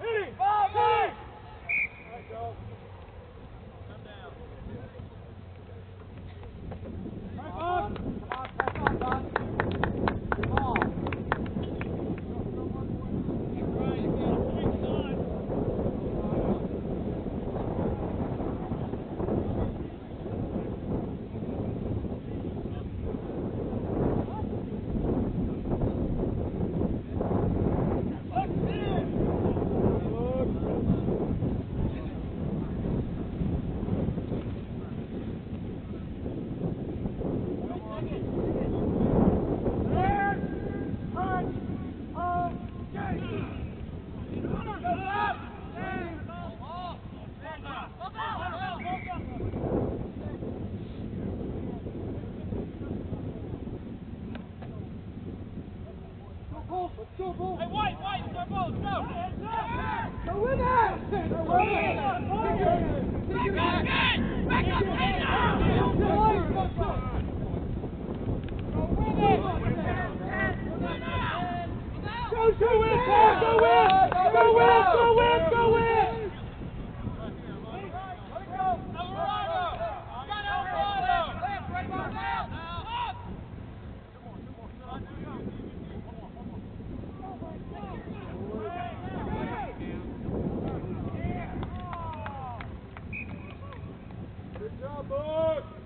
Ready? Back up, back up! Go, go in, Paul, go in! Go in, go in, go in! Good job, Buck!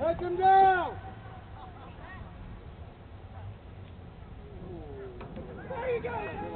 Let them! God.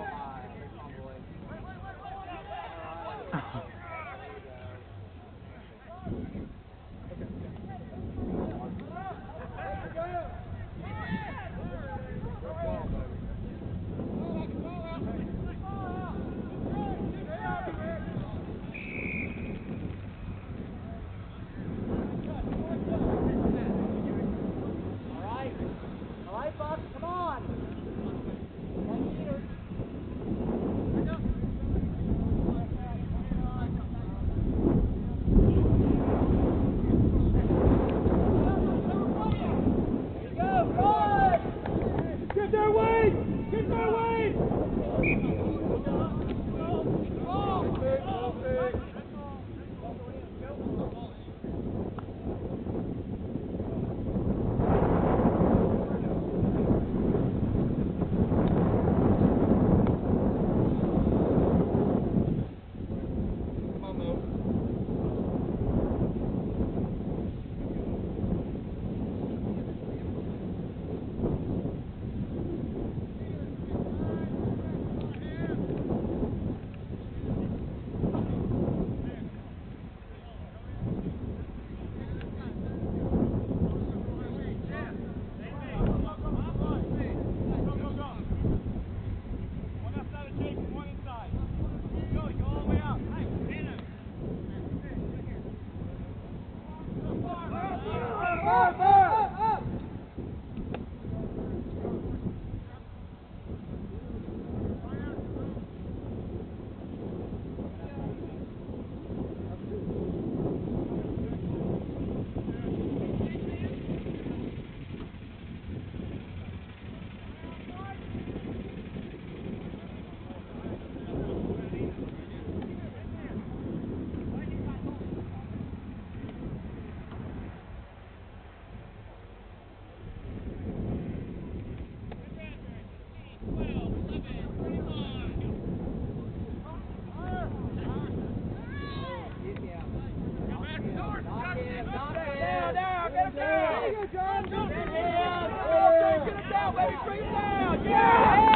Down. Yeah.